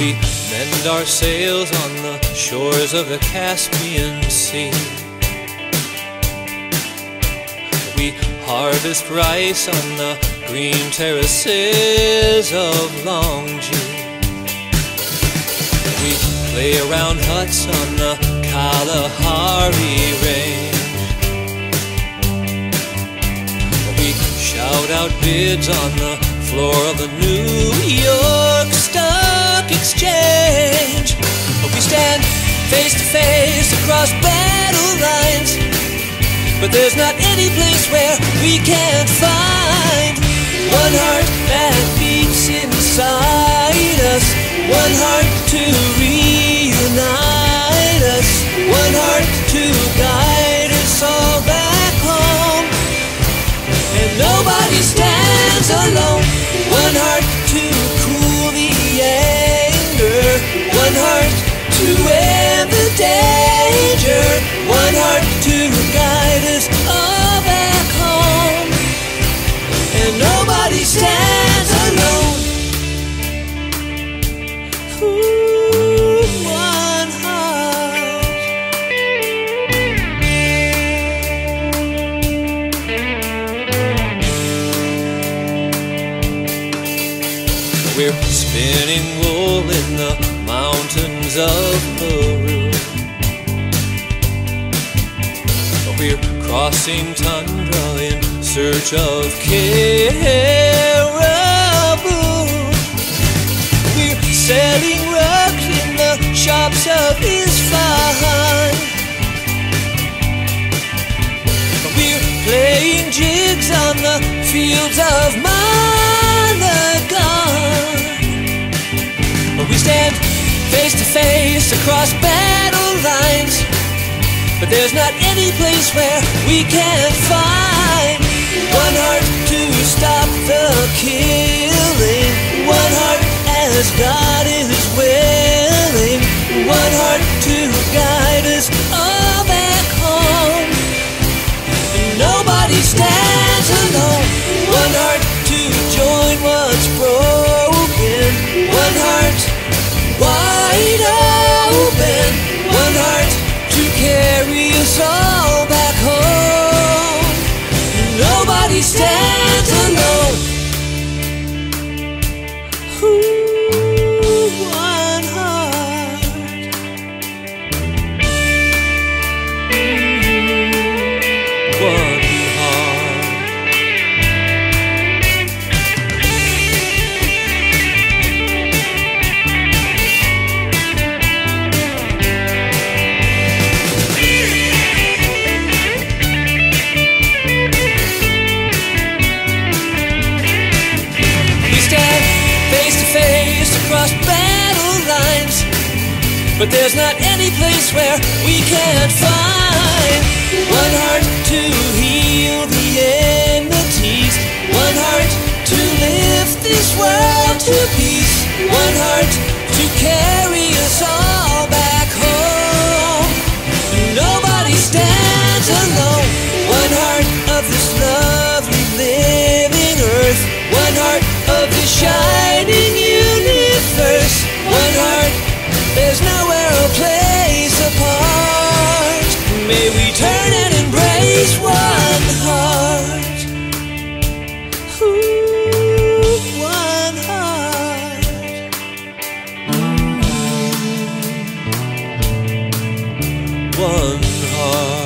We mend our sails on the shores of the Caspian Sea. We harvest rice on the green terraces of Longji. We play around huts on the Kalahari Range. We shout out bids on the floor of the New York Stock Exchange. We stand face to face across battle lines. But there's not any place where we can't find one heart that beats inside us, one heart to reunite the danger, one heart to guide us all back home. And nobody stands alone. Ooh, one heart. We're spinning wool in the mountains of Peru. We're crossing tundra in search of caribou. We're selling rugs in the shops of Isfahan. We're playing jigs on the fields of Malaga. We stand face to face across battle lines. But there's not any place where we can't find But there's not any place where we can't find one heart to heal the enmities, one heart to lift this world to peace, one heart to carry us all back home. Nobody stands alone. One heart of this lovely living earth. One heart of this shining One heart.